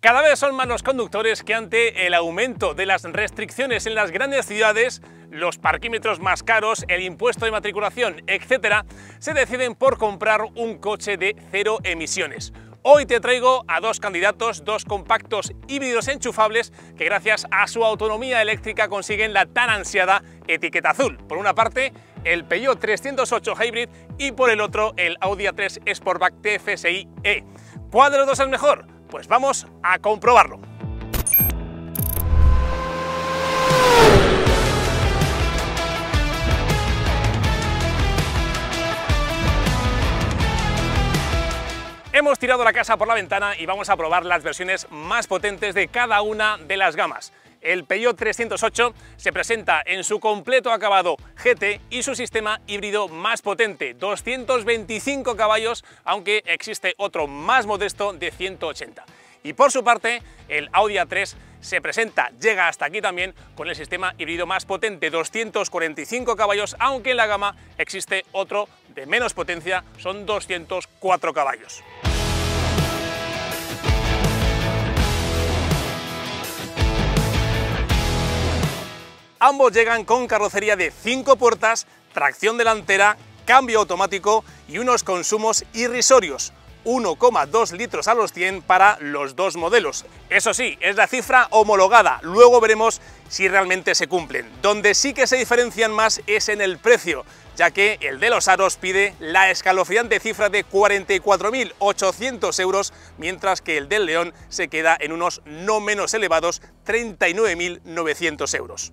Cada vez son más los conductores que ante el aumento de las restricciones en las grandes ciudades, los parquímetros más caros, el impuesto de matriculación, etc., se deciden por comprar un coche de cero emisiones. Hoy te traigo a dos candidatos, dos compactos híbridos enchufables que gracias a su autonomía eléctrica consiguen la tan ansiada etiqueta azul. Por una parte, el Peugeot 308 Hybrid y por el otro, el Audi A3 Sportback TFSI E. ¿Cuál de los dos es mejor? Pues vamos a comprobarlo. Hemos tirado la casa por la ventana y vamos a probar las versiones más potentes de cada una de las gamas. El Peugeot 308 se presenta en su completo acabado GT y su sistema híbrido más potente, 225 caballos, aunque existe otro más modesto de 180. Y por su parte, el Audi A3 se presenta, llega hasta aquí también con el sistema híbrido más potente, 245 caballos, aunque en la gama existe otro de menos potencia, son 204 caballos. Ambos llegan con carrocería de 5 puertas, tracción delantera, cambio automático y unos consumos irrisorios. 1,2 litros a los 100 para los dos modelos. Eso sí, es la cifra homologada, luego veremos si realmente se cumplen. Donde sí que se diferencian más es en el precio, ya que el de los aros pide la escalofriante cifra de 44.800 euros, mientras que el del León se queda en unos no menos elevados 39.900 euros.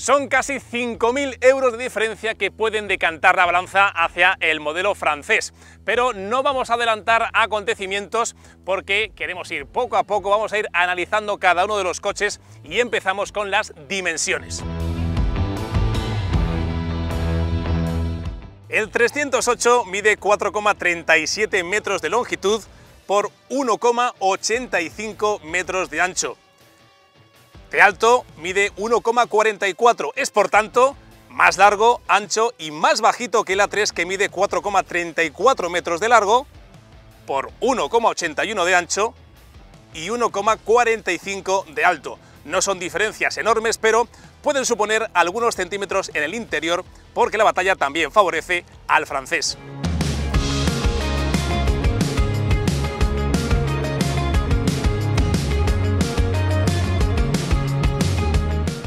Son casi 5.000 euros de diferencia que pueden decantar la balanza hacia el modelo francés. Pero no vamos a adelantar acontecimientos porque queremos ir poco a poco, vamos a ir analizando cada uno de los coches y empezamos con las dimensiones. El 308 mide 4,37 metros de longitud por 1,85 metros de ancho de alto mide 1,44, es por tanto más largo, ancho y más bajito que el A3 que mide 4,34 metros de largo por 1,81 de ancho y 1,45 de alto. No son diferencias enormes, pero pueden suponer algunos centímetros en el interior porque la batalla también favorece al francés.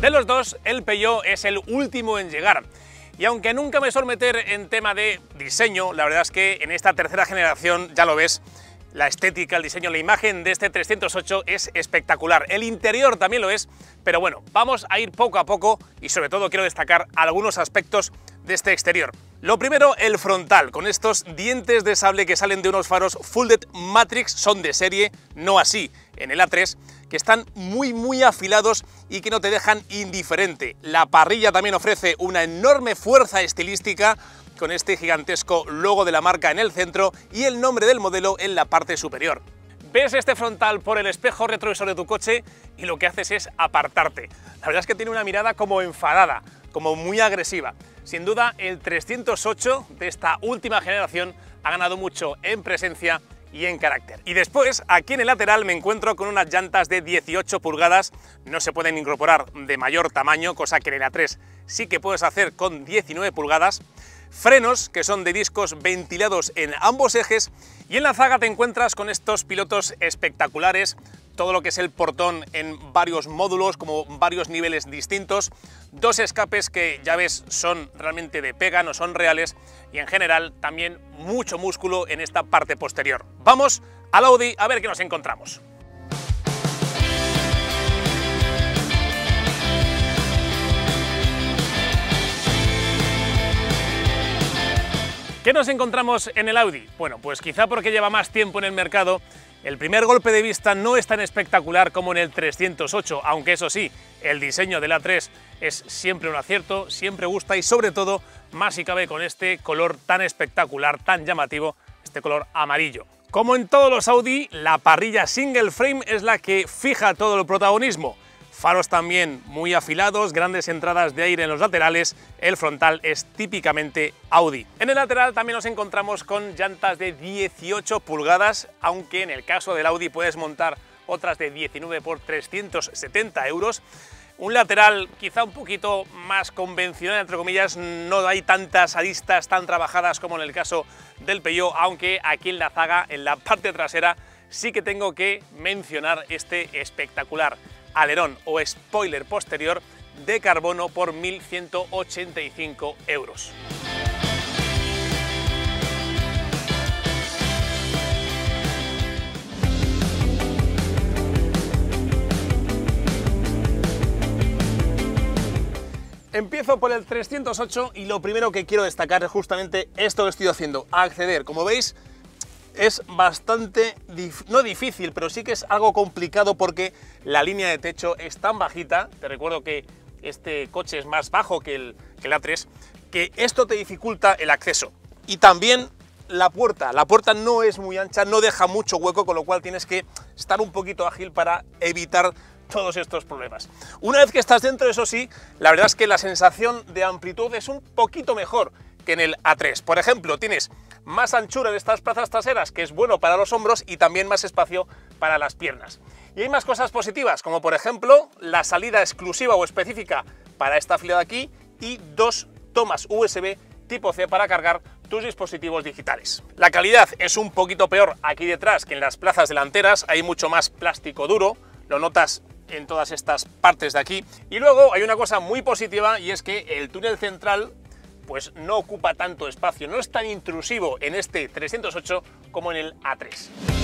De los dos, el Peugeot es el último en llegar. Y aunque nunca me suelo meter en tema de diseño, la verdad es que en esta tercera generación, ya lo ves, la estética, el diseño, la imagen de este 308 es espectacular. El interior también lo es, pero bueno, vamos a ir poco a poco y sobre todo quiero destacar algunos aspectos de este exterior. Lo primero, el frontal, con estos dientes de sable que salen de unos faros Full Matrix, son de serie, no así en el A3, están muy muy afilados y que no te dejan indiferente. La parrilla también ofrece una enorme fuerza estilística con este gigantesco logo de la marca en el centro y el nombre del modelo en la parte superior. Ves este frontal por el espejo retrovisor de tu coche y lo que haces es apartarte. La verdad es que tiene una mirada como enfadada, como muy agresiva. Sin duda, el 308 de esta última generación ha ganado mucho en presencia y en carácter. Y después, aquí en el lateral me encuentro con unas llantas de 18 pulgadas, no se pueden incorporar de mayor tamaño, cosa que en el A3 sí que puedes hacer con 19 pulgadas, frenos que son de discos ventilados en ambos ejes. Y en la zaga te encuentras con estos pilotos espectaculares, todo lo que es el portón en varios módulos, como varios niveles distintos, dos escapes que ya ves son realmente de pega, no son reales, y en general también mucho músculo en esta parte posterior. Vamos al Audi a ver qué nos encontramos. ¿Qué nos encontramos en el Audi? Bueno, pues quizá porque lleva más tiempo en el mercado el primer golpe de vista no es tan espectacular como en el 308, aunque eso sí, el diseño del A3 es siempre un acierto, siempre gusta y sobre todo más si cabe con este color tan espectacular, tan llamativo, este color amarillo. Como en todos los Audi, la parrilla single frame es la que fija todo el protagonismo. Faros también muy afilados, grandes entradas de aire en los laterales, el frontal es típicamente Audi. En el lateral también nos encontramos con llantas de 18 pulgadas, aunque en el caso del Audi puedes montar otras de 19 por 370 euros. Un lateral quizá un poquito más convencional, entre comillas, no hay tantas aristas tan trabajadas como en el caso del Peugeot, aunque aquí en la zaga, en la parte trasera, sí que tengo que mencionar este espectacular alerón o spoiler posterior de carbono por 1.185 euros. Empiezo por el 308 y lo primero que quiero destacar es justamente esto que estoy haciendo, acceder. Como veis, es bastante, no difícil, pero sí que es algo complicado porque la línea de techo es tan bajita, te recuerdo que este coche es más bajo que el, que el A3, que esto te dificulta el acceso. Y también la puerta, la puerta no es muy ancha, no deja mucho hueco, con lo cual tienes que estar un poquito ágil para evitar todos estos problemas. Una vez que estás dentro, eso sí, la verdad es que la sensación de amplitud es un poquito mejor que en el A3. Por ejemplo, tienes más anchura en estas plazas traseras, que es bueno para los hombros, y también más espacio para las piernas. Y hay más cosas positivas, como por ejemplo la salida exclusiva o específica para esta fila de aquí y dos tomas USB tipo C para cargar tus dispositivos digitales. La calidad es un poquito peor aquí detrás que en las plazas delanteras, hay mucho más plástico duro, lo notas en todas estas partes de aquí. Y luego hay una cosa muy positiva y es que el túnel central pues no ocupa tanto espacio, no es tan intrusivo en este 308 como en el A3.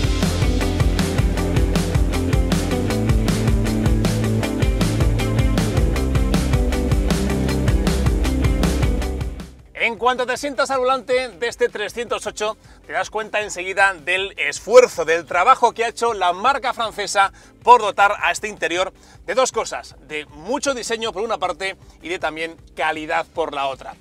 En cuanto te sientas al volante de este 308, te das cuenta enseguida del esfuerzo, del trabajo que ha hecho la marca francesa por dotar a este interior de dos cosas, de mucho diseño por una parte y de también calidad por la otra.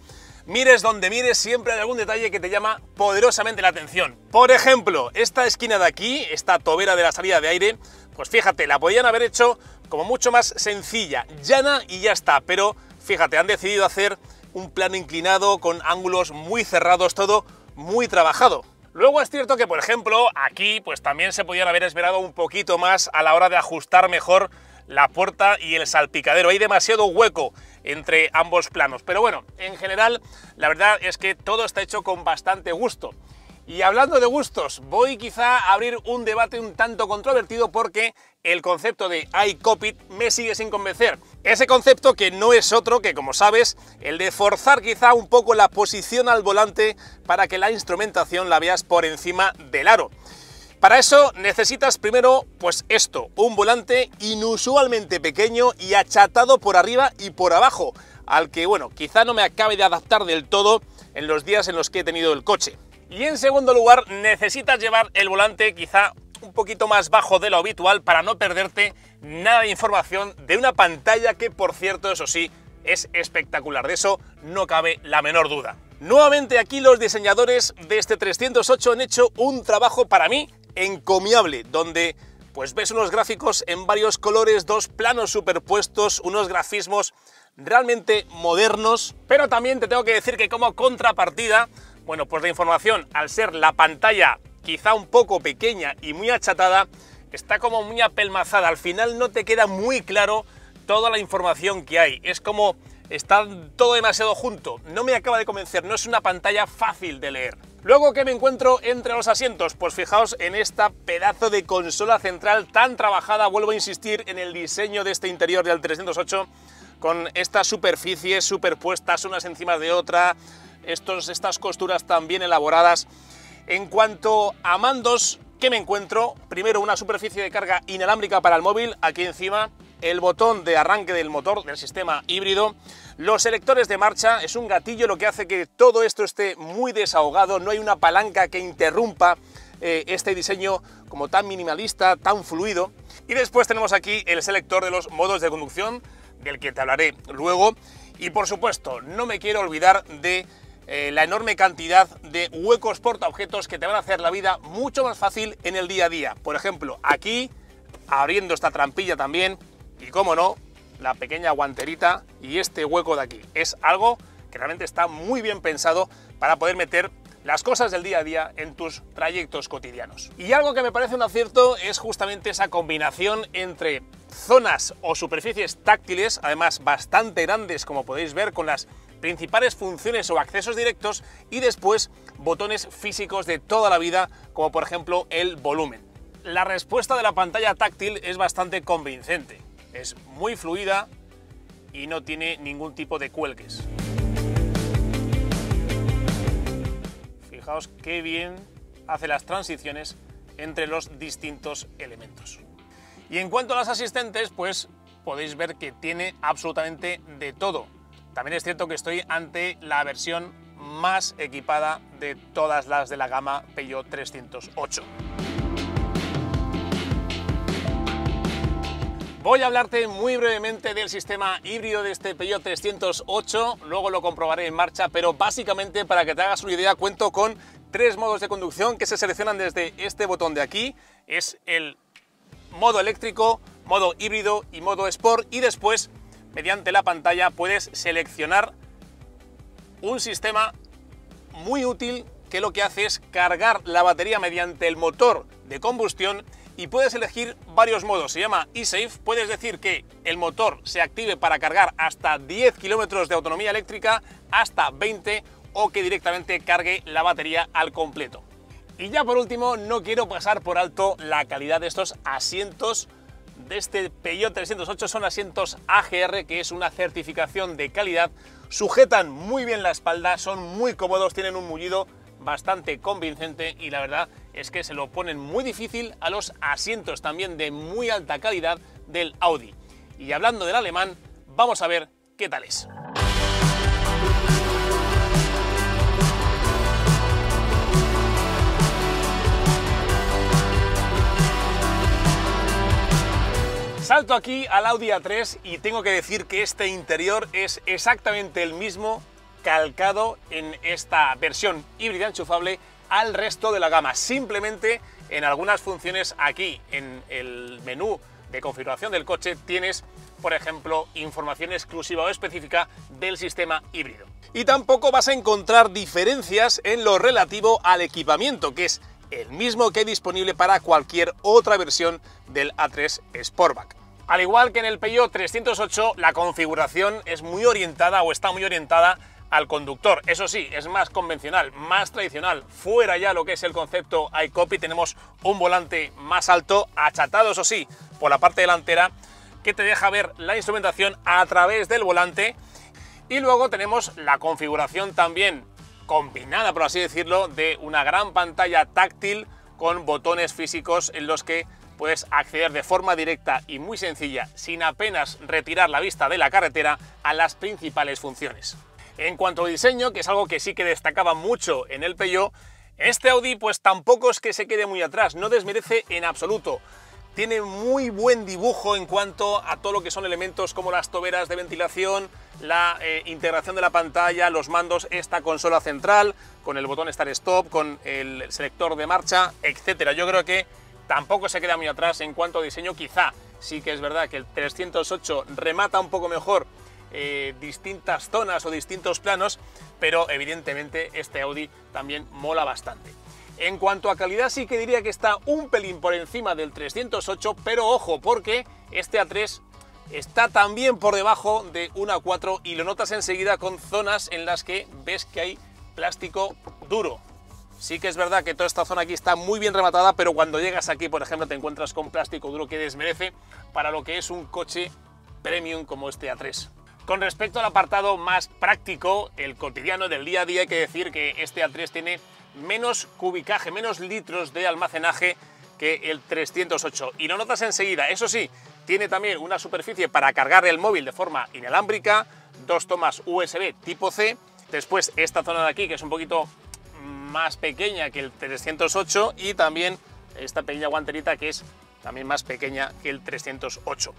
Mires donde mires, siempre hay algún detalle que te llama poderosamente la atención. Por ejemplo, esta esquina de aquí, esta tobera de la salida de aire, pues fíjate, la podían haber hecho como mucho más sencilla, llana y ya está, pero fíjate, han decidido hacer un plano inclinado con ángulos muy cerrados, todo muy trabajado. Luego es cierto que, por ejemplo, aquí pues también se podían haber esperado un poquito más a la hora de ajustar mejor la puerta y el salpicadero. Hay demasiado hueco entre ambos planos. Pero bueno, en general, la verdad es que todo está hecho con bastante gusto. Y hablando de gustos, voy quizá a abrir un debate un tanto controvertido porque el concepto de iCopit me sigue sin convencer. Ese concepto que no es otro que, como sabes, el de forzar quizá un poco la posición al volante para que la instrumentación la veas por encima del aro. Para eso necesitas primero, pues esto, un volante inusualmente pequeño y achatado por arriba y por abajo, al que, bueno, quizá no me acabe de adaptar del todo en los días en los que he tenido el coche. Y en segundo lugar, necesitas llevar el volante quizá un poquito más bajo de lo habitual para no perderte nada de información de una pantalla que, por cierto, eso sí, es espectacular. De eso no cabe la menor duda. Nuevamente aquí los diseñadores de este 308 han hecho un trabajo para mí encomiable, donde pues ves unos gráficos en varios colores, dos planos superpuestos, unos grafismos realmente modernos, pero también te tengo que decir que como contrapartida bueno, pues la información, al ser la pantalla quizá un poco pequeña y muy achatada, está como muy apelmazada. Al final no te queda muy claro toda la información que hay. Es como está todo demasiado junto. No me acaba de convencer, no es una pantalla fácil de leer. Luego, ¿qué me encuentro entre los asientos? Pues fijaos en esta pedazo de consola central tan trabajada, vuelvo a insistir en el diseño de este interior del 308, con estas superficies superpuestas unas encima de otra, estos, estas costuras tan bien elaboradas. En cuanto a mandos, ¿qué me encuentro? Primero una superficie de carga inalámbrica para el móvil, aquí encima el botón de arranque del motor del sistema híbrido, los selectores de marcha, es un gatillo lo que hace que todo esto esté muy desahogado, no hay una palanca que interrumpa eh, este diseño como tan minimalista, tan fluido. Y después tenemos aquí el selector de los modos de conducción, del que te hablaré luego. Y por supuesto, no me quiero olvidar de eh, la enorme cantidad de huecos portaobjetos que te van a hacer la vida mucho más fácil en el día a día. Por ejemplo, aquí, abriendo esta trampilla también, y como no, la pequeña guanterita y este hueco de aquí. Es algo que realmente está muy bien pensado para poder meter las cosas del día a día en tus trayectos cotidianos. Y algo que me parece un acierto es justamente esa combinación entre zonas o superficies táctiles, además bastante grandes como podéis ver con las principales funciones o accesos directos y después botones físicos de toda la vida como por ejemplo el volumen. La respuesta de la pantalla táctil es bastante convincente, es muy fluida y no tiene ningún tipo de cuelgues. Fijaos qué bien hace las transiciones entre los distintos elementos. Y en cuanto a las asistentes, pues podéis ver que tiene absolutamente de todo. También es cierto que estoy ante la versión más equipada de todas las de la gama Peugeot 308. Voy a hablarte muy brevemente del sistema híbrido de este Peugeot 308, luego lo comprobaré en marcha, pero básicamente para que te hagas una idea cuento con tres modos de conducción que se seleccionan desde este botón de aquí, es el modo eléctrico, modo híbrido y modo Sport. Y después mediante la pantalla puedes seleccionar un sistema muy útil que lo que hace es cargar la batería mediante el motor de combustión y puedes elegir varios modos. Se llama eSafe. Puedes decir que el motor se active para cargar hasta 10 kilómetros de autonomía eléctrica, hasta 20 o que directamente cargue la batería al completo. Y ya por último, no quiero pasar por alto la calidad de estos asientos de este Peugeot 308 son asientos AGR, que es una certificación de calidad. Sujetan muy bien la espalda, son muy cómodos, tienen un mullido bastante convincente y la verdad es que se lo ponen muy difícil a los asientos también de muy alta calidad del Audi. Y hablando del alemán, vamos a ver qué tal es. Salto aquí al Audi A3 y tengo que decir que este interior es exactamente el mismo calcado en esta versión híbrida enchufable al resto de la gama. Simplemente en algunas funciones aquí en el menú de configuración del coche tienes, por ejemplo, información exclusiva o específica del sistema híbrido. Y tampoco vas a encontrar diferencias en lo relativo al equipamiento, que es el mismo que disponible para cualquier otra versión del A3 Sportback. Al igual que en el Peugeot 308, la configuración es muy orientada o está muy orientada al conductor. Eso sí, es más convencional, más tradicional. Fuera ya lo que es el concepto iCopy, tenemos un volante más alto, achatado, eso sí, por la parte delantera, que te deja ver la instrumentación a través del volante. Y luego tenemos la configuración también combinada, por así decirlo, de una gran pantalla táctil con botones físicos en los que puedes acceder de forma directa y muy sencilla, sin apenas retirar la vista de la carretera, a las principales funciones. En cuanto al diseño, que es algo que sí que destacaba mucho en el Peugeot, este Audi pues tampoco es que se quede muy atrás, no desmerece en absoluto. Tiene muy buen dibujo en cuanto a todo lo que son elementos como las toberas de ventilación, la eh, integración de la pantalla, los mandos, esta consola central, con el botón Start Stop, con el selector de marcha, etc. Yo creo que tampoco se queda muy atrás en cuanto a diseño, quizá sí que es verdad que el 308 remata un poco mejor eh, distintas zonas o distintos planos, pero evidentemente este Audi también mola bastante. En cuanto a calidad sí que diría que está un pelín por encima del 308, pero ojo, porque este A3 está también por debajo de un A4 y lo notas enseguida con zonas en las que ves que hay plástico duro. Sí que es verdad que toda esta zona aquí está muy bien rematada, pero cuando llegas aquí, por ejemplo, te encuentras con plástico duro que desmerece para lo que es un coche premium como este A3. Con respecto al apartado más práctico, el cotidiano del día a día, hay que decir que este A3 tiene menos cubicaje, menos litros de almacenaje que el 308 y lo notas enseguida. Eso sí, tiene también una superficie para cargar el móvil de forma inalámbrica, dos tomas USB tipo C, después esta zona de aquí que es un poquito más pequeña que el 308 y también esta pequeña guanterita que es también más pequeña que el 308.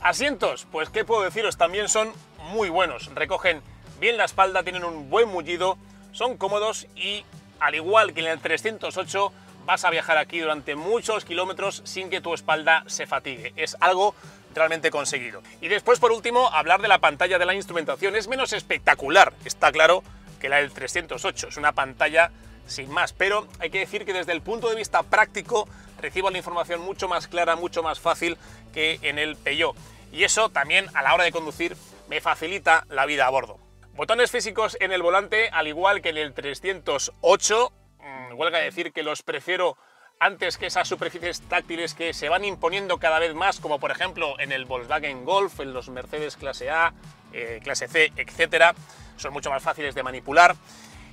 Asientos, pues qué puedo deciros, también son muy buenos, recogen bien la espalda, tienen un buen mullido, son cómodos y al igual que en el 308 vas a viajar aquí durante muchos kilómetros sin que tu espalda se fatigue. Es algo realmente conseguido. Y después, por último, hablar de la pantalla de la instrumentación. Es menos espectacular, está claro, que la del 308. Es una pantalla sin más. Pero hay que decir que desde el punto de vista práctico recibo la información mucho más clara, mucho más fácil que en el Peugeot. Y eso también a la hora de conducir me facilita la vida a bordo. Botones físicos en el volante, al igual que en el 308, mm, huelga decir que los prefiero antes que esas superficies táctiles que se van imponiendo cada vez más, como por ejemplo en el Volkswagen Golf, en los Mercedes clase A, eh, clase C, etcétera, son mucho más fáciles de manipular.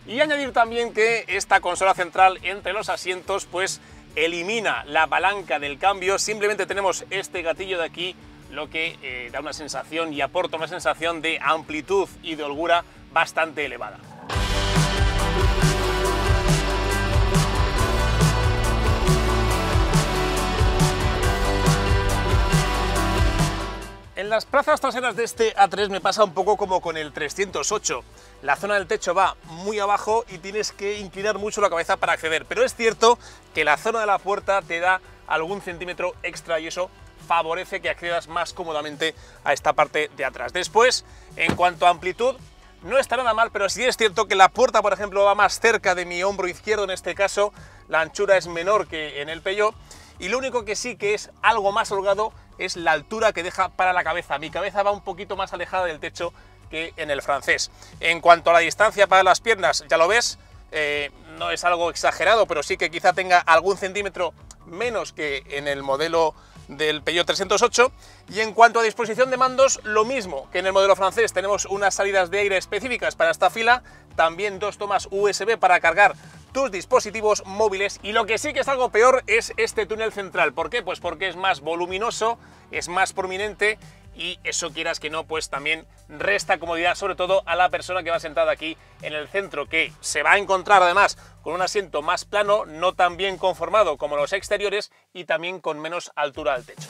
Y añadir también que esta consola central entre los asientos pues elimina la palanca del cambio, simplemente tenemos este gatillo de aquí, lo que eh, da una sensación y aporta una sensación de amplitud y de holgura bastante elevada. Las plazas traseras de este A3 me pasa un poco como con el 308. La zona del techo va muy abajo y tienes que inclinar mucho la cabeza para acceder. Pero es cierto que la zona de la puerta te da algún centímetro extra y eso favorece que accedas más cómodamente a esta parte de atrás. Después, en cuanto a amplitud, no está nada mal, pero sí es cierto que la puerta, por ejemplo, va más cerca de mi hombro izquierdo en este caso, la anchura es menor que en el Peugeot, y lo único que sí que es algo más holgado es la altura que deja para la cabeza. Mi cabeza va un poquito más alejada del techo que en el francés. En cuanto a la distancia para las piernas, ya lo ves, eh, no es algo exagerado, pero sí que quizá tenga algún centímetro menos que en el modelo del Peugeot 308 y en cuanto a disposición de mandos lo mismo que en el modelo francés tenemos unas salidas de aire específicas para esta fila también dos tomas USB para cargar tus dispositivos móviles y lo que sí que es algo peor es este túnel central. ¿Por qué? Pues porque es más voluminoso, es más prominente y eso quieras que no, pues también resta comodidad, sobre todo a la persona que va sentada aquí en el centro, que se va a encontrar además con un asiento más plano, no tan bien conformado como los exteriores y también con menos altura al techo.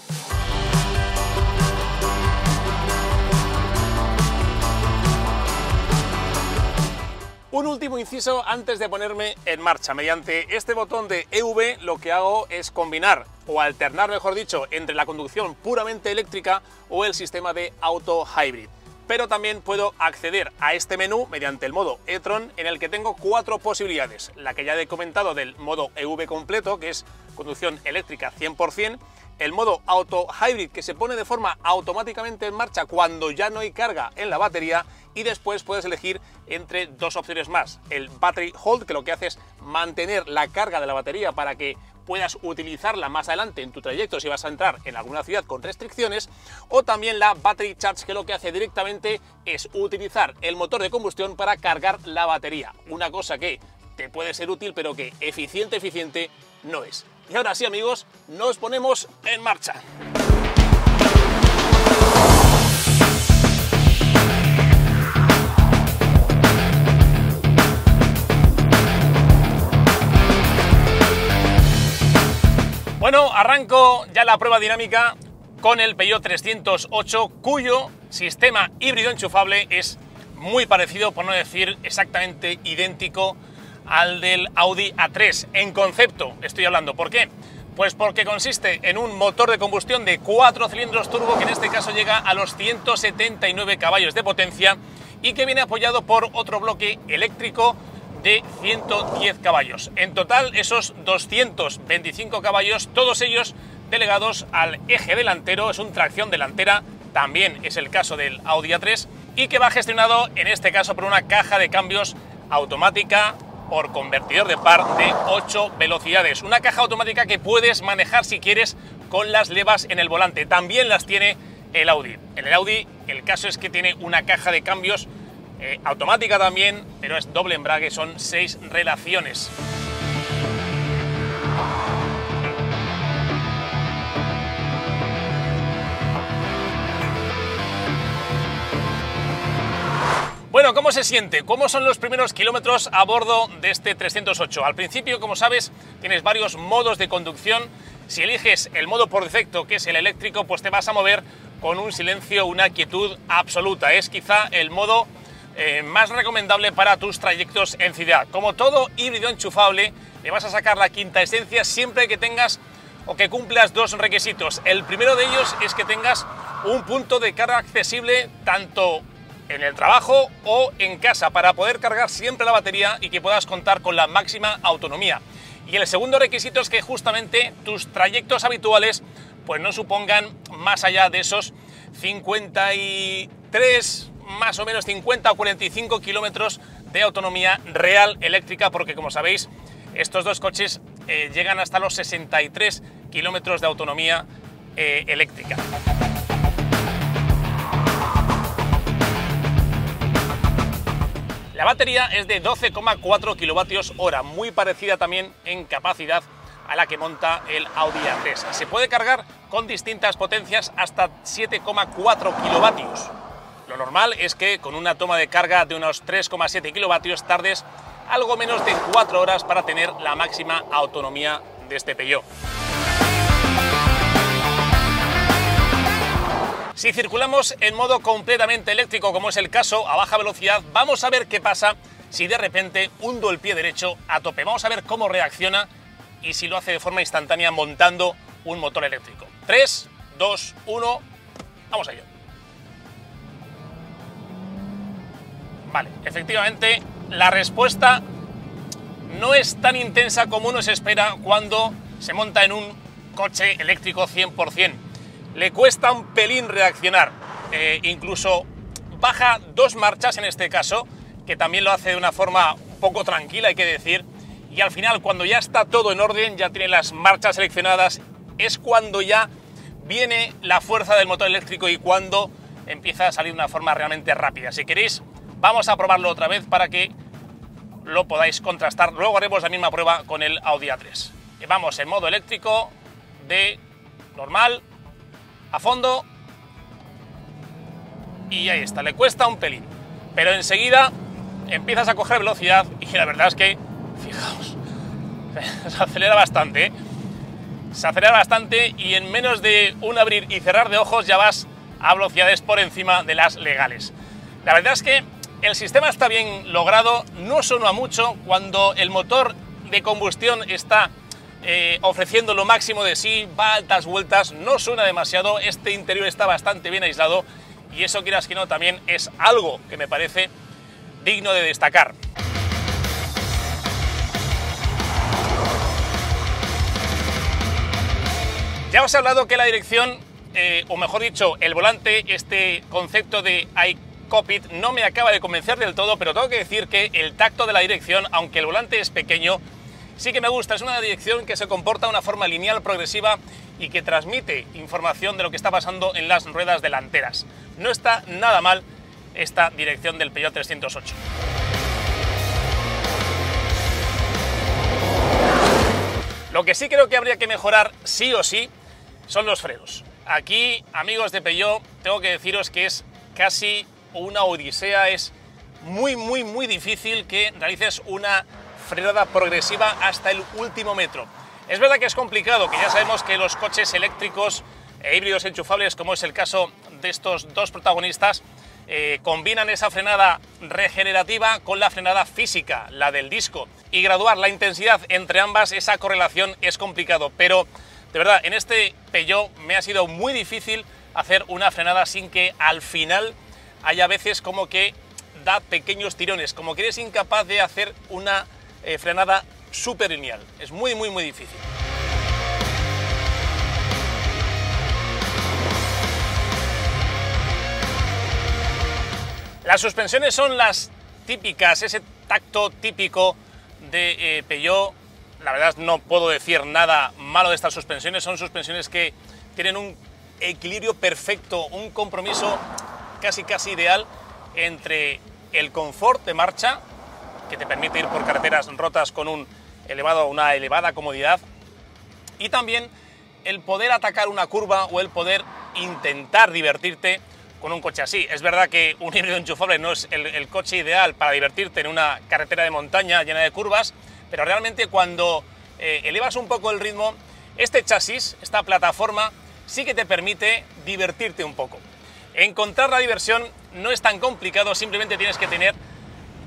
Un último inciso antes de ponerme en marcha. Mediante este botón de EV lo que hago es combinar o alternar, mejor dicho, entre la conducción puramente eléctrica o el sistema de auto hybrid. Pero también puedo acceder a este menú mediante el modo e-tron en el que tengo cuatro posibilidades. La que ya he comentado del modo EV completo, que es conducción eléctrica 100%, el modo Auto Hybrid que se pone de forma automáticamente en marcha cuando ya no hay carga en la batería y después puedes elegir entre dos opciones más. El Battery Hold que lo que hace es mantener la carga de la batería para que puedas utilizarla más adelante en tu trayecto si vas a entrar en alguna ciudad con restricciones o también la Battery Charge que lo que hace directamente es utilizar el motor de combustión para cargar la batería. Una cosa que te puede ser útil pero que eficiente eficiente no es. Y ahora sí amigos, nos ponemos en marcha. Bueno, arranco ya la prueba dinámica con el Peugeot 308, cuyo sistema híbrido enchufable es muy parecido, por no decir exactamente idéntico al del Audi A3 en concepto, estoy hablando. ¿Por qué? Pues porque consiste en un motor de combustión de 4 cilindros turbo que en este caso llega a los 179 caballos de potencia y que viene apoyado por otro bloque eléctrico de 110 caballos. En total esos 225 caballos, todos ellos delegados al eje delantero, es un tracción delantera, también es el caso del Audi A3 y que va gestionado en este caso por una caja de cambios automática por convertidor de par de 8 velocidades. Una caja automática que puedes manejar si quieres con las levas en el volante. También las tiene el Audi. En el Audi el caso es que tiene una caja de cambios eh, automática también, pero es doble embrague, son 6 relaciones. Bueno, ¿cómo se siente? ¿Cómo son los primeros kilómetros a bordo de este 308? Al principio, como sabes, tienes varios modos de conducción. Si eliges el modo por defecto, que es el eléctrico, pues te vas a mover con un silencio, una quietud absoluta. Es quizá el modo eh, más recomendable para tus trayectos en ciudad. Como todo híbrido enchufable, le vas a sacar la quinta esencia siempre que tengas o que cumplas dos requisitos. El primero de ellos es que tengas un punto de carga accesible tanto en el trabajo o en casa para poder cargar siempre la batería y que puedas contar con la máxima autonomía. Y el segundo requisito es que justamente tus trayectos habituales pues no supongan más allá de esos 53, más o menos 50 o 45 kilómetros de autonomía real eléctrica, porque como sabéis, estos dos coches eh, llegan hasta los 63 kilómetros de autonomía eh, eléctrica. La batería es de 12,4 kilovatios hora, muy parecida también en capacidad a la que monta el Audi A3. Se puede cargar con distintas potencias hasta 7,4 kilovatios. Lo normal es que con una toma de carga de unos 3,7 kilovatios tardes algo menos de 4 horas para tener la máxima autonomía de este Peugeot. Si circulamos en modo completamente eléctrico, como es el caso, a baja velocidad, vamos a ver qué pasa si de repente hundo el pie derecho a tope. Vamos a ver cómo reacciona y si lo hace de forma instantánea montando un motor eléctrico. 3, 2, 1, vamos a ello. Vale, efectivamente la respuesta no es tan intensa como uno se espera cuando se monta en un coche eléctrico 100% le cuesta un pelín reaccionar. Eh, incluso baja dos marchas en este caso, que también lo hace de una forma poco tranquila, hay que decir. Y al final, cuando ya está todo en orden, ya tiene las marchas seleccionadas, es cuando ya viene la fuerza del motor eléctrico y cuando empieza a salir de una forma realmente rápida. Si queréis, vamos a probarlo otra vez para que lo podáis contrastar. Luego haremos la misma prueba con el Audi A3. Vamos en modo eléctrico de normal, a fondo y ahí está, le cuesta un pelín. Pero enseguida empiezas a coger velocidad y la verdad es que, fijaos, se acelera bastante. ¿eh? Se acelera bastante y en menos de un abrir y cerrar de ojos ya vas a velocidades por encima de las legales. La verdad es que el sistema está bien logrado, no suena mucho cuando el motor de combustión está eh, ofreciendo lo máximo de sí, va a altas vueltas, no suena demasiado, este interior está bastante bien aislado y eso quieras que no también es algo que me parece digno de destacar. Ya os he hablado que la dirección, eh, o mejor dicho, el volante, este concepto de iCockpit no me acaba de convencer del todo, pero tengo que decir que el tacto de la dirección, aunque el volante es pequeño, sí que me gusta. Es una dirección que se comporta de una forma lineal progresiva y que transmite información de lo que está pasando en las ruedas delanteras. No está nada mal esta dirección del Peugeot 308. Lo que sí creo que habría que mejorar sí o sí son los frenos. Aquí, amigos de Peugeot, tengo que deciros que es casi una odisea, es muy, muy, muy difícil que realices una frenada progresiva hasta el último metro. Es verdad que es complicado, que ya sabemos que los coches eléctricos e híbridos enchufables, como es el caso de estos dos protagonistas, eh, combinan esa frenada regenerativa con la frenada física, la del disco, y graduar la intensidad entre ambas, esa correlación es complicado, pero de verdad, en este Peugeot me ha sido muy difícil hacer una frenada sin que al final haya veces como que da pequeños tirones, como que eres incapaz de hacer una eh, frenada super lineal. Es muy, muy, muy difícil. Las suspensiones son las típicas, ese tacto típico de eh, Peugeot. La verdad no puedo decir nada malo de estas suspensiones, son suspensiones que tienen un equilibrio perfecto, un compromiso casi casi ideal entre el confort de marcha que te permite ir por carreteras rotas con un elevado, una elevada comodidad y también el poder atacar una curva o el poder intentar divertirte con un coche así. Es verdad que un híbrido enchufable no es el, coche ideal para divertirte en una carretera de montaña llena de curvas, pero realmente cuando eh, elevas un poco el ritmo, este chasis, esta plataforma, sí que te permite divertirte un poco. Encontrar la diversión no es tan complicado, simplemente tienes que tener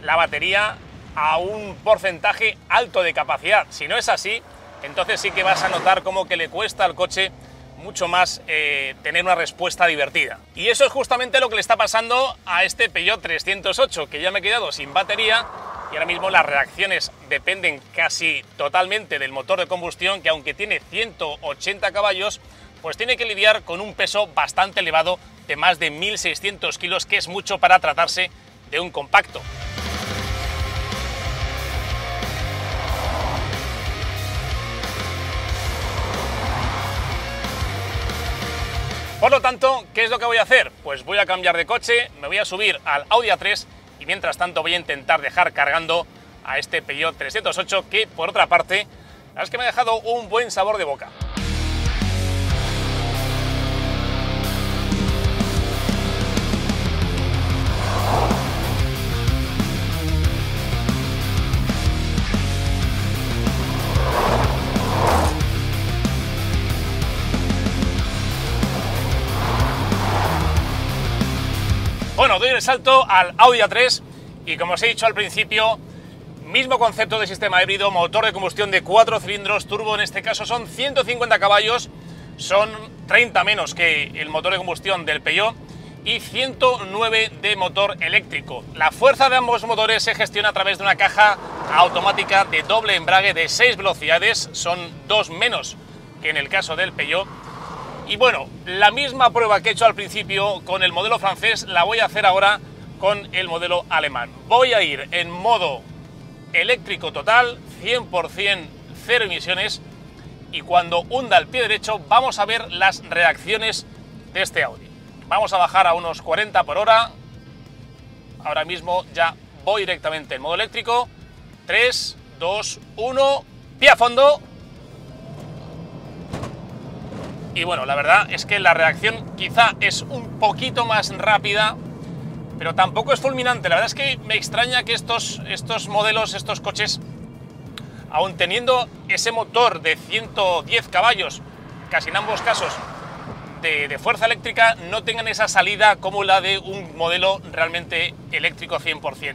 la batería a un porcentaje alto de capacidad. Si no es así, entonces sí que vas a notar como que le cuesta al coche mucho más eh, tener una respuesta divertida. Y eso es justamente lo que le está pasando a este Peugeot 308, que ya me he quedado sin batería y ahora mismo las reacciones dependen casi totalmente del motor de combustión, que aunque tiene 180 caballos, pues tiene que lidiar con un peso bastante elevado de más de 1.600 kilos, que es mucho para tratarse de un compacto. Por lo tanto, ¿qué es lo que voy a hacer? Pues voy a cambiar de coche, me voy a subir al Audi A3 y mientras tanto voy a intentar dejar cargando a este Peugeot 308 que, por otra parte, la verdad es que me ha dejado un buen sabor de boca. El salto al Audi A3 y como os he dicho al principio, mismo concepto de sistema híbrido, motor de combustión de 4 cilindros, turbo en este caso son 150 caballos, son 30 menos que el motor de combustión del Peugeot y 109 de motor eléctrico. La fuerza de ambos motores se gestiona a través de una caja automática de doble embrague de 6 velocidades, son dos menos que en el caso del Peugeot y bueno, la misma prueba que he hecho al principio con el modelo francés la voy a hacer ahora con el modelo alemán. Voy a ir en modo eléctrico total, 100% cero emisiones y cuando hunda el pie derecho vamos a ver las reacciones de este Audi. Vamos a bajar a unos 40 por hora. Ahora mismo ya voy directamente en modo eléctrico. 3, 2, 1, pie a fondo y bueno, la verdad es que la reacción quizá es un poquito más rápida, pero tampoco es fulminante. La verdad es que me extraña que estos, estos modelos, estos coches, aun teniendo ese motor de 110 caballos, casi en ambos casos, de, de, fuerza eléctrica, no tengan esa salida como la de un modelo realmente eléctrico 100%.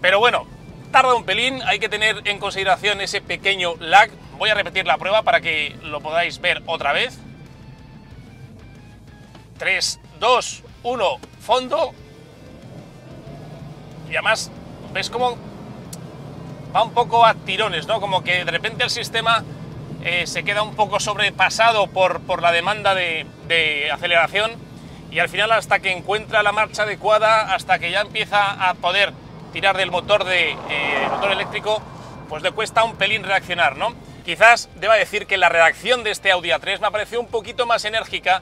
Pero bueno, tarda un pelín, hay que tener en consideración ese pequeño lag. Voy a repetir la prueba para que lo podáis ver otra vez. 3, 2, 1, fondo. Y además, ves cómo va un poco a tirones, ¿no? Como que de repente el sistema eh, se queda un poco sobrepasado por, por la demanda de, aceleración y al final hasta que encuentra la marcha adecuada, hasta que ya empieza a poder tirar del motor, de, eh, motor eléctrico, pues le cuesta un pelín reaccionar, ¿no? Quizás deba decir que la reacción de este Audi A3 me ha parecido un poquito más enérgica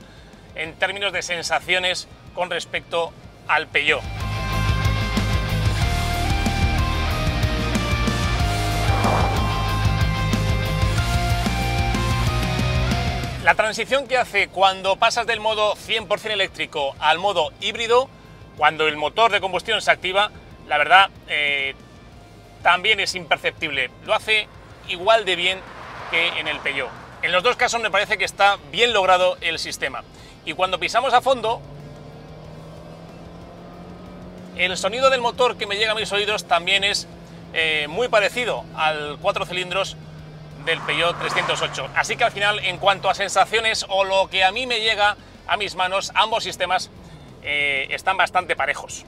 en términos de sensaciones con respecto al Peugeot. La transición que hace cuando pasas del modo 100% eléctrico al modo híbrido, cuando el motor de combustión se activa, la verdad eh, también es imperceptible. Lo hace igual de bien que en el Peugeot. En los dos casos me parece que está bien logrado el sistema. Y cuando pisamos a fondo, el sonido del motor que me llega a mis oídos también es eh, muy parecido al cuatro cilindros del Peugeot 308. Así que al final, en cuanto a sensaciones o lo que a mí me llega a mis manos, ambos sistemas eh, están bastante parejos.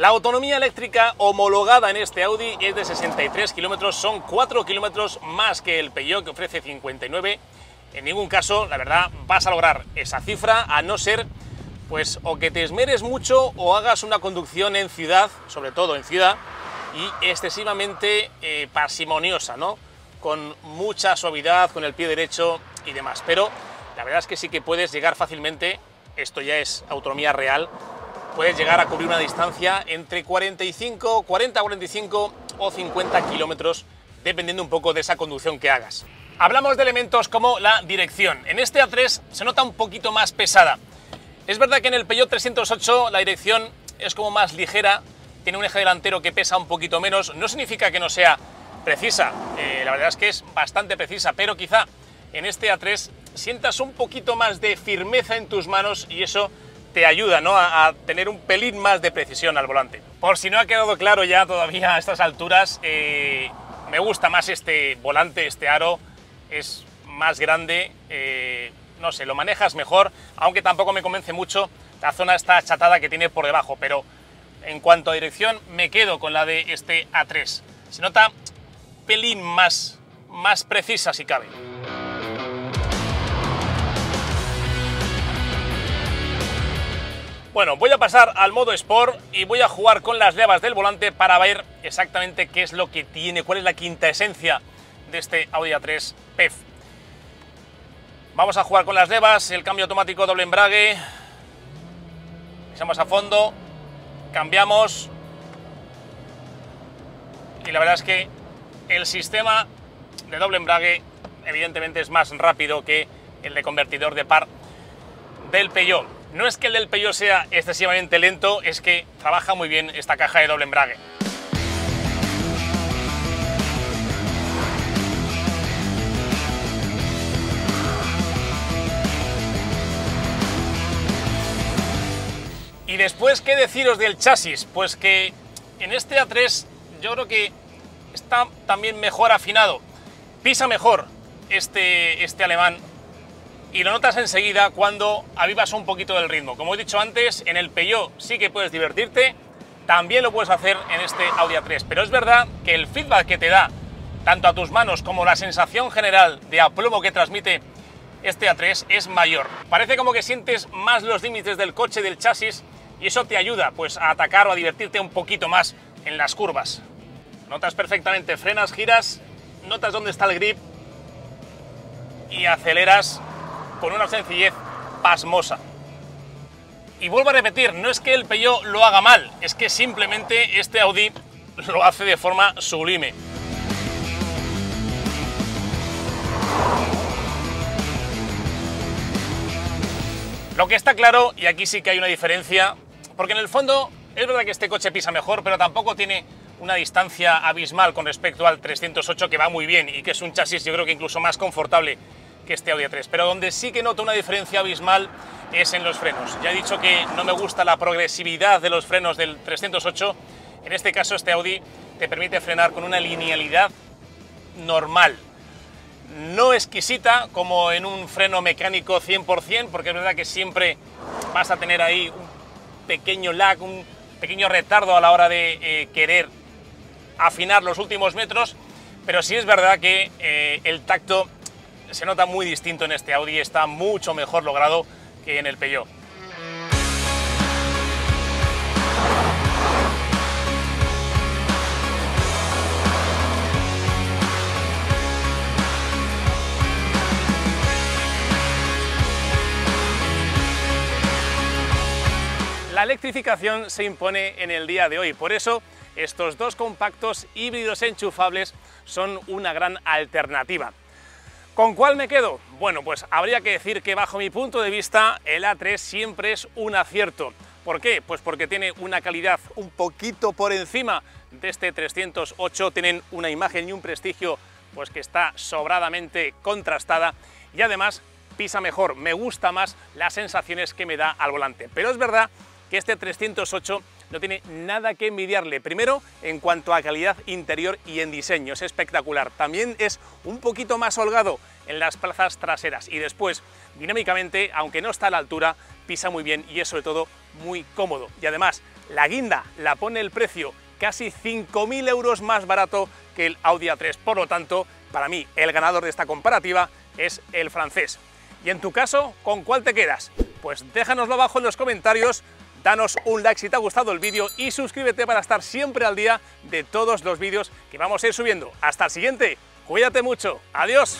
La autonomía eléctrica homologada en este Audi es de 63 kilómetros, son 4 kilómetros más que el Peugeot que ofrece 59. En ningún caso, la verdad, vas a lograr esa cifra a no ser pues o que te esmeres mucho o hagas una conducción en ciudad, sobre todo en ciudad, y excesivamente eh, parsimoniosa, ¿no? Con mucha suavidad, con el pie derecho y demás. Pero la verdad es que sí que puedes llegar fácilmente, esto ya es autonomía real, puedes llegar a cubrir una distancia entre 45, 40, 45 o 50 kilómetros, dependiendo un poco de esa conducción que hagas. Hablamos de elementos como la dirección. En este A3 se nota un poquito más pesada. Es verdad que en el Peugeot 308 la dirección es como más ligera, tiene un eje delantero que pesa un poquito menos. No significa que no sea precisa, eh, la verdad es que es bastante precisa, pero quizá en este A3 sientas un poquito más de firmeza en tus manos y eso te ayuda ¿no? a, tener un pelín más de precisión al volante. Por si no ha quedado claro ya todavía a estas alturas, eh, me gusta más este volante, este aro, es más grande, eh, no sé, lo manejas mejor, aunque tampoco me convence mucho la zona esta achatada que tiene por debajo, pero en cuanto a dirección me quedo con la de este A3. Se nota pelín más, más precisa si cabe. Bueno, voy a pasar al modo Sport y voy a jugar con las levas del volante para ver exactamente qué es lo que tiene, cuál es la quinta esencia de este Audi A3 PEF. Vamos a jugar con las levas, el cambio automático doble embrague. Pisamos a fondo, cambiamos. Y la verdad es que el sistema de doble embrague evidentemente es más rápido que el de convertidor de par del Peugeot. No es que el del Peugeot sea excesivamente lento, es que trabaja muy bien esta caja de doble embrague. Y después, ¿qué deciros del chasis? Pues que en este A3 yo creo que está también mejor afinado. Pisa mejor este, este alemán y lo notas enseguida cuando avivas un poquito del ritmo. Como he dicho antes, en el Peugeot sí que puedes divertirte, también lo puedes hacer en este Audi A3, pero es verdad que el feedback que te da tanto a tus manos como la sensación general de aplomo que transmite este A3 es mayor. Parece como que sientes más los límites del coche, del chasis, y eso te ayuda pues, a atacar o a divertirte un poquito más en las curvas. Notas perfectamente, frenas, giras, notas dónde está el grip y aceleras con una sencillez pasmosa. Y vuelvo a repetir, no es que el Peugeot lo haga mal, es que simplemente este Audi lo hace de forma sublime. Lo que está claro, y aquí sí que hay una diferencia, porque en el fondo es verdad que este coche pisa mejor, pero tampoco tiene una distancia abismal con respecto al 308 que va muy bien y que es un chasis yo creo que incluso más confortable que este Audi A3. Pero donde sí que noto una diferencia abismal es en los frenos. Ya he dicho que no me gusta la progresividad de los frenos del 308. En este caso este Audi te permite frenar con una linealidad normal. No exquisita como en un freno mecánico 100%, porque es verdad que siempre vas a tener ahí un pequeño lag, un pequeño retardo a la hora de eh, querer afinar los últimos metros, pero sí es verdad que eh, el tacto se nota muy distinto en este Audi, está mucho mejor logrado que en el Peugeot. La electrificación se impone en el día de hoy, por eso estos dos compactos híbridos enchufables son una gran alternativa. ¿Con cuál me quedo? Bueno, pues habría que decir que bajo mi punto de vista el A3 siempre es un acierto. ¿Por qué? Pues porque tiene una calidad un poquito por encima de este 308, tienen una imagen y un prestigio pues que está sobradamente contrastada y además pisa mejor, me gusta más las sensaciones que me da al volante. Pero es verdad que este 308 no tiene nada que envidiarle. Primero, en cuanto a calidad interior y en diseño, es espectacular. También es un poquito más holgado en las plazas traseras y después, dinámicamente, aunque no está a la altura, pisa muy bien y es sobre todo muy cómodo. Y además, la guinda la pone el precio casi 5.000 euros más barato que el Audi A3. Por lo tanto, para mí, el ganador de esta comparativa es el francés. Y en tu caso, ¿con cuál te quedas? Pues déjanoslo abajo en los comentarios danos un like si te ha gustado el vídeo y suscríbete para estar siempre al día de todos los vídeos que vamos a ir subiendo. Hasta el siguiente, cuídate mucho, adiós.